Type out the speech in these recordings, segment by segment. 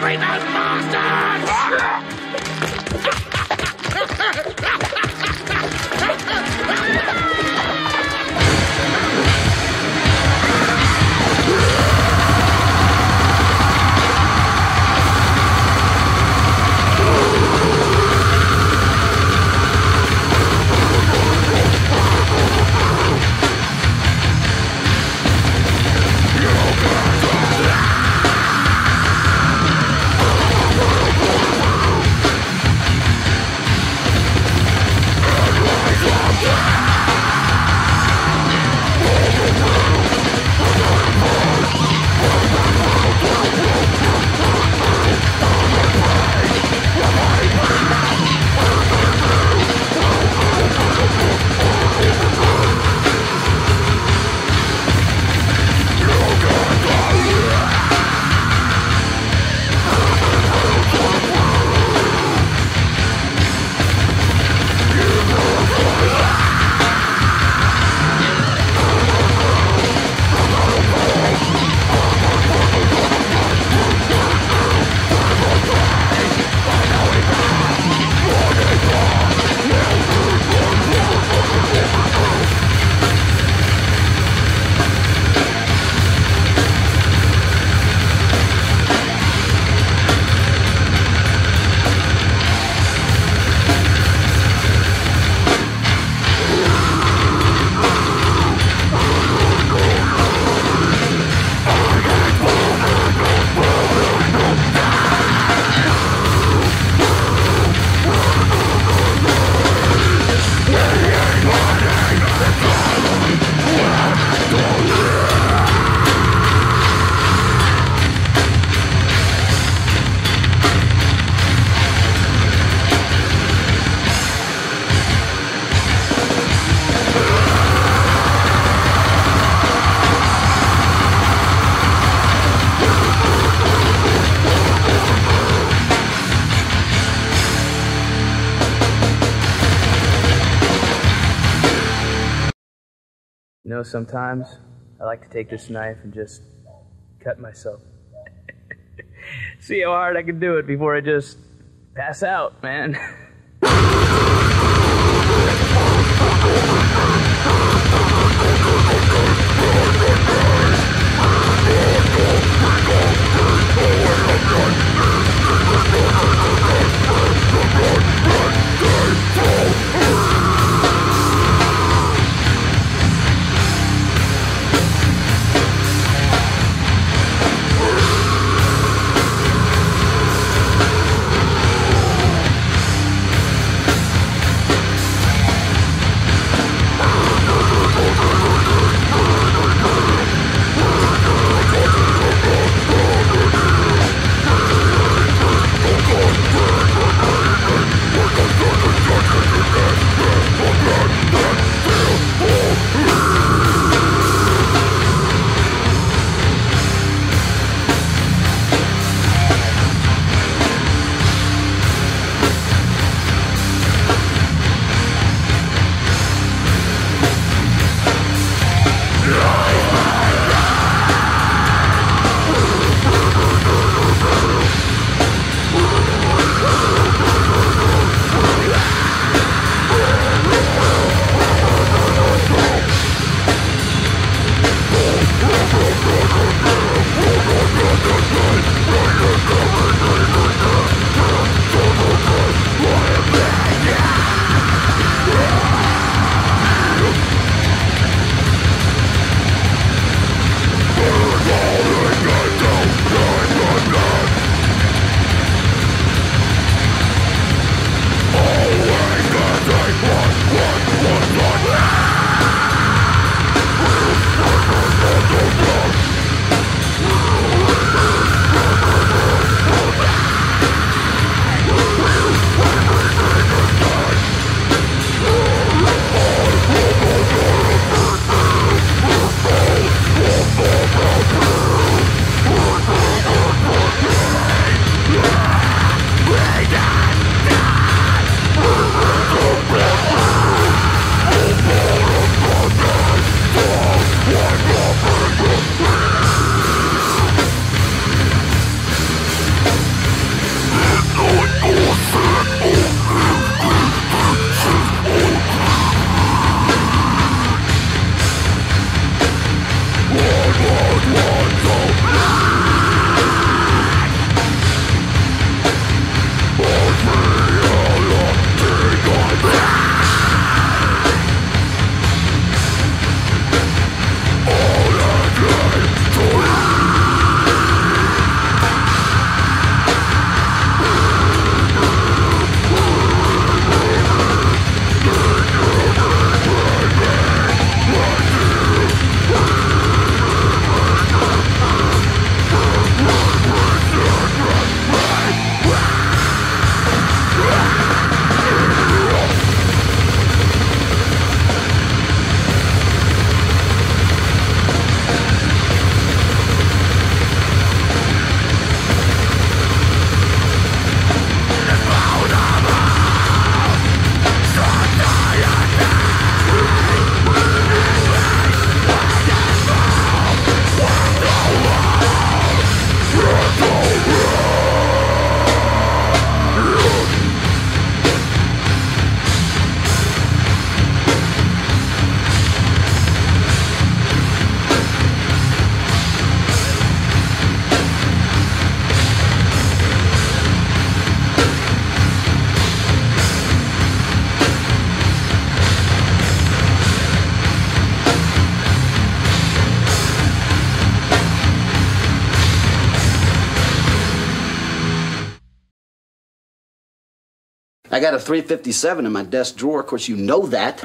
Bring those bastards! Know, sometimes I like to take this knife and just cut myself. See how hard I can do it before I just pass out, man. I got a 357 in my desk drawer. Of course, you know that.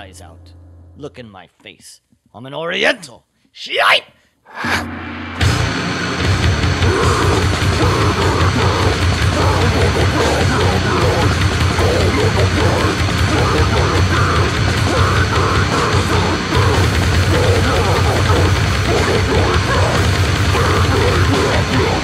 eyes out. Look in my face. I'm an Oriental. Shiite! Yeah.